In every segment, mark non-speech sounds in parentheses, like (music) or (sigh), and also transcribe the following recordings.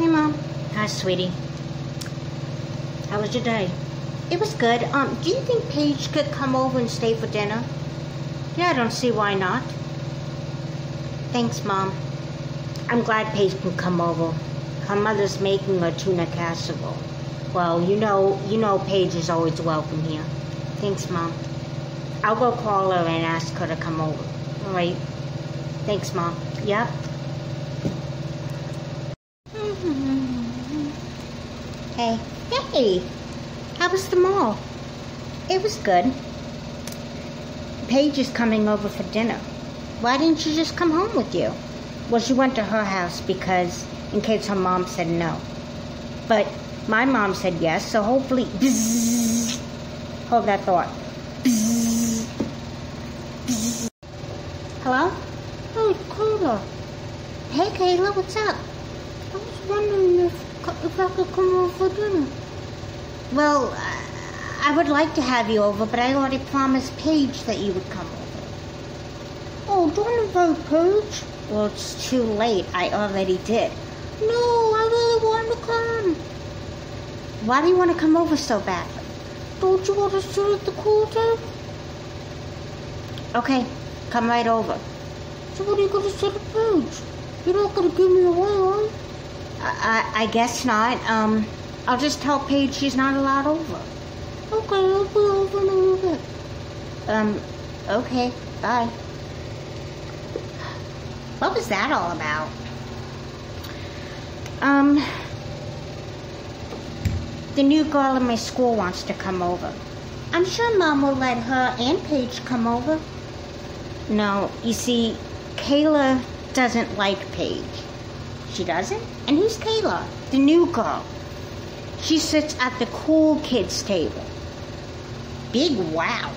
Hey, Mom. Hi, sweetie. How was your day? It was good. Um, do you think Paige could come over and stay for dinner? Yeah, I don't see why not. Thanks, Mom. I'm glad Paige can come over. Her mother's making a tuna casserole. Well, you know, you know Paige is always welcome here. Thanks, Mom. I'll go call her and ask her to come over. All right. Thanks, Mom. Yep. Hey. How was the mall? It was good. Paige is coming over for dinner. Why didn't you just come home with you? Well, she went to her house because, in case her mom said no. But my mom said yes, so hopefully. Bzzz, hold that thought. Bzzz, bzzz. Hello? Oh, Kayla. Hey, Kayla, what's up? I was wondering if, if I could come over for dinner. Well, I would like to have you over, but I already promised Paige that you would come over. Oh, don't invite Paige. Well, it's too late. I already did. No, I really want to come. Why do you want to come over so badly? Don't you want to sit at the cool table? Okay, come right over. So what are you going to say to Paige? You're not going to give me away, are you? I, I, I guess not. Um, I'll just tell Paige she's not allowed over. Okay, I'll over in a little bit. Um, okay, bye. What was that all about? Um, the new girl in my school wants to come over. I'm sure Mom will let her and Paige come over. No, you see, Kayla doesn't like Paige. She doesn't? And who's Kayla? The new girl. She sits at the cool kids table. Big wow.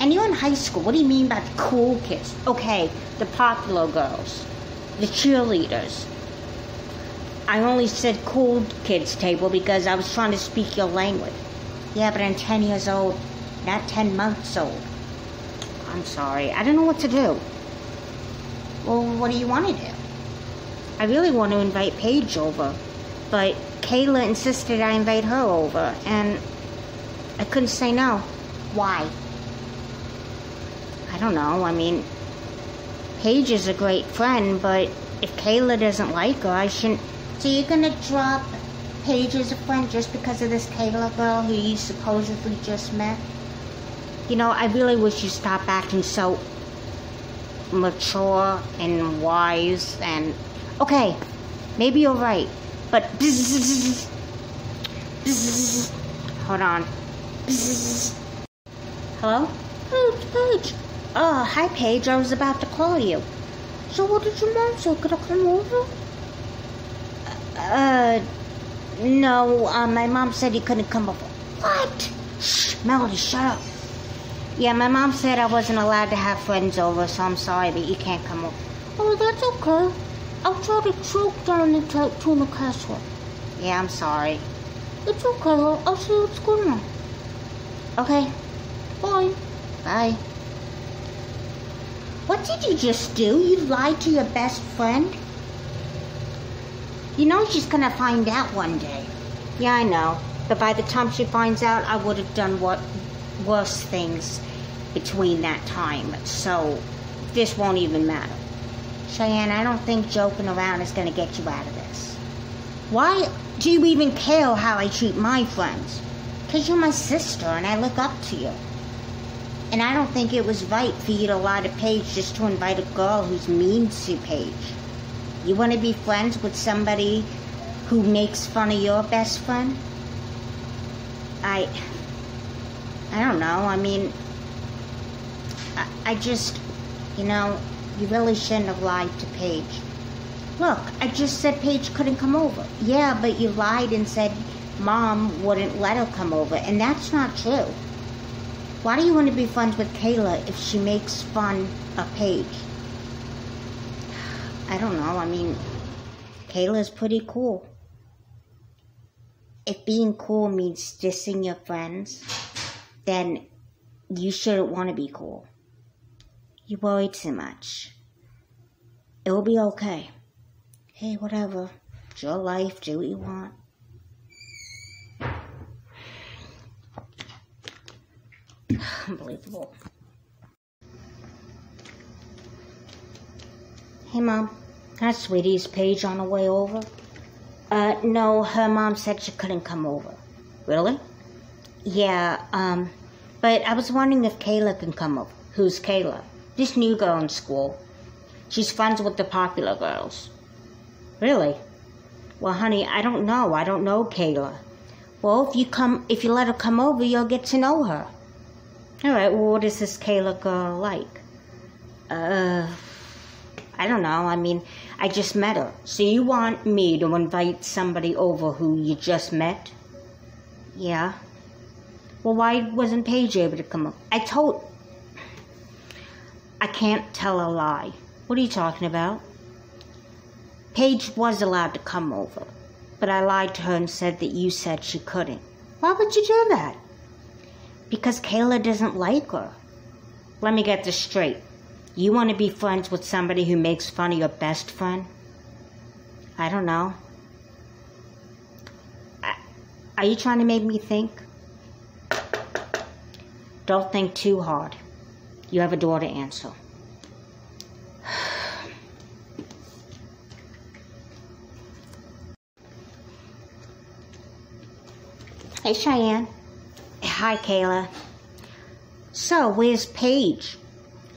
And you're in high school. What do you mean by the cool kids? Okay, the popular girls, the cheerleaders. I only said cool kids table because I was trying to speak your language. Yeah, but I'm 10 years old, not 10 months old. I'm sorry. I don't know what to do. Well, what do you want to do? I really want to invite Paige over, but Kayla insisted I invite her over, and I couldn't say no. Why? I don't know. I mean, Paige is a great friend, but if Kayla doesn't like her, I shouldn't. So you're gonna drop Paige as a friend just because of this Kayla girl who you supposedly just met? You know, I really wish you'd stop acting so mature and wise and. Okay, maybe you're right, but. Hold on. Hello? Paige, Paige. Oh, hi, Paige. I was about to call you. So what did your mom say? Could I come over? Uh, no. Uh, my mom said you couldn't come over. What? Shh, Melody, shut up. Yeah, my mom said I wasn't allowed to have friends over, so I'm sorry, but you can't come over. Oh, that's okay. I'll try to choke down the t- tuna casserole. Yeah, I'm sorry. It's okay. I'll, I'll see what's going on. Okay, Bye. bye. What did you just do? You lied to your best friend? You know she's gonna find out one day. Yeah, I know. But by the time she finds out, I would have done what worse things between that time. So this won't even matter. Cheyann, I don't think joking around is gonna get you out of this. Why do you even care how I treat my friends? Because you're my sister and I look up to you. And I don't think it was right for you to lie to Paige just to invite a girl who's mean to Paige. You want to be friends with somebody who makes fun of your best friend? I. I don't know. I mean, I, I just. You know, you really shouldn't have lied to Paige. Look, I just said Paige couldn't come over. Yeah, but you lied and said mom wouldn't let her come over, and that's not true. Why do you want to be friends with Kayla if she makes fun of Paige? I don't know. I mean, Kayla's pretty cool. If being cool means dissing your friends, then you shouldn't want to be cool. You worry too much. It will be okay. Hey, whatever. It's your life. Do what you want. (sighs) Unbelievable. Hey, Mom. That's Sweetie's Paige on the way over. Uh, no, her mom said she couldn't come over. Really? Yeah, um, but I was wondering if Kayla can come over. Who's Kayla? This new girl in school. She's friends with the popular girls. Really? Well, honey, I don't know. I don't know Kayla. Well, if you come, if you let her come over, you'll get to know her. All right. Well, what is this Kayla girl like? Uh, I don't know. I mean, I just met her. So you want me to invite somebody over who you just met? Yeah. Well, why wasn't Paige able to come up? I told. I can't tell a lie. What are you talking about? Paige was allowed to come over, but I lied to her and said that you said she couldn't. Why would you do that? Because Kayla doesn't like her. Let me get this straight. You want to be friends with somebody who makes fun of your best friend? I don't know. Are you trying to make me think? Don't think too hard. You have a door to answer. Hey, Cheyann. Hi, Kayla. So, where's Paige?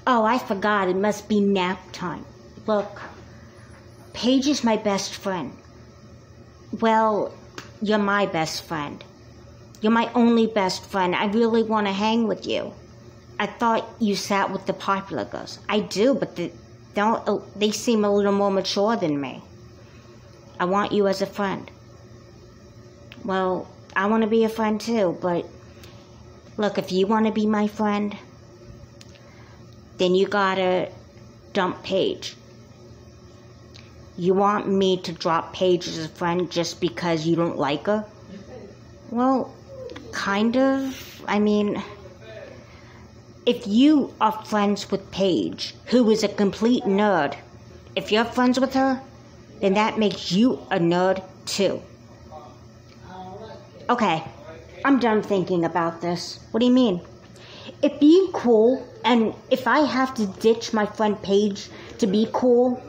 Oh, I forgot. It must be nap time. Look, Paige is my best friend. Well, you're my best friend. You're my only best friend. I really want to hang with you. I thought you sat with the popular girls. I do, but the, don't, oh, they seem a little more mature than me. I want you as a friend. Well, I want to be a friend too, but look, if you want to be my friend, then you gotta dump Paige. You want me to drop Paige as a friend just because you don't like her? Well, kind of. I mean, if you are friends with Paige, who is a complete nerd, if you're friends with her, then that makes you a nerd too. Okay, I'm done thinking about this. What do you mean? If being cool and if I have to ditch my friend Paige to be cool,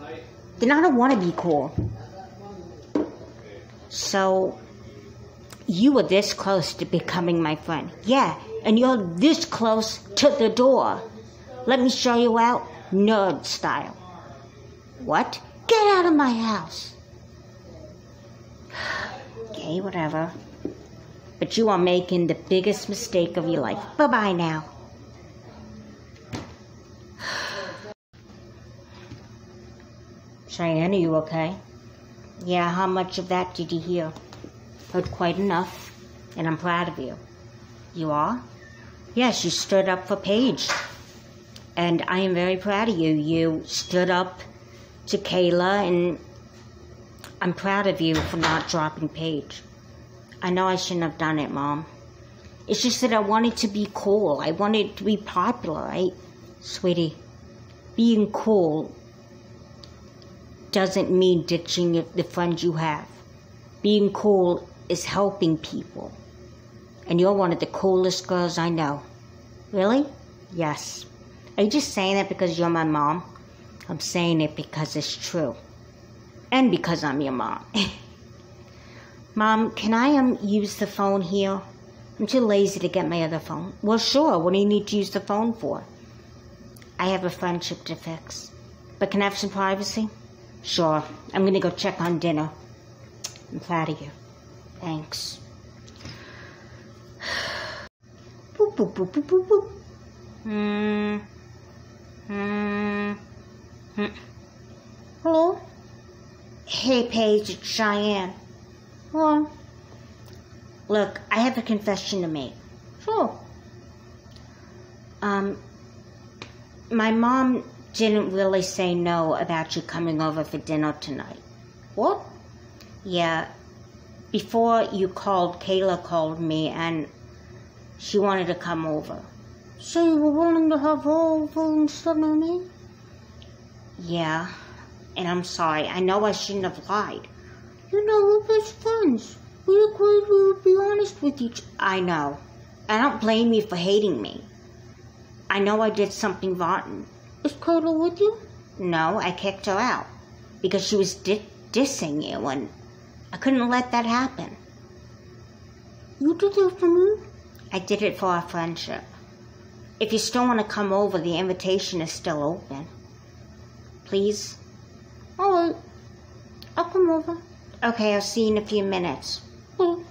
then I don't want to be cool. So, you were this close to becoming my friend. Yeah, and you're this close to the door. Let me show you out, nerd style. What? Get out of my house. (sighs) Okay, whatever. But you are making the biggest mistake of your life. Bye bye now. (sighs) Cheyann, are you okay? Yeah, how much of that did you hear? Heard quite enough, and I'm proud of you. You are? Yes, you stood up for Paige. And I am very proud of you. You stood up to Kayla, and I'm proud of you for not dropping Paige. I know I shouldn't have done it, Mom. It's just that I wanted to be cool. I wanted to be popular, right? Sweetie, being cool doesn't mean ditching the friends you have. Being cool is helping people. And you're one of the coolest girls I know. Really? Yes. Are you just saying that because you're my mom? I'm saying it because it's true. And because I'm your mom. (laughs) Mom, can I um use the phone here? I'm too lazy to get my other phone. Well, sure. What do you need to use the phone for? I have a friendship to fix. But can I have some privacy? Sure. I'm going to go check on dinner. I'm proud of you. Thanks. Boop, boop, boop, boop, boop, boop. Hmm. Hmm. Hmm. Hello? Hey, Paige, it's Cheyann. Well, look, I have a confession to make. Sure. Um, my mom didn't really say no about you coming over for dinner tonight. What? Yeah. Before you called, Kayla called me and she wanted to come over. So you were willing to have over instead of me? Yeah. And I'm sorry. I know I shouldn't have lied. You know, we're best friends. We agreed we would be honest with each I know. I don't blame you for hating me. I know I did something rotten. Is Carla with you? No, I kicked her out because she was di- dissing you, and I couldn't let that happen. You did that for me? I did it for our friendship. If you still want to come over, the invitation is still open. Please? Oh, Alright. I'll come over. Okay, I'll see you in a few minutes. Oh,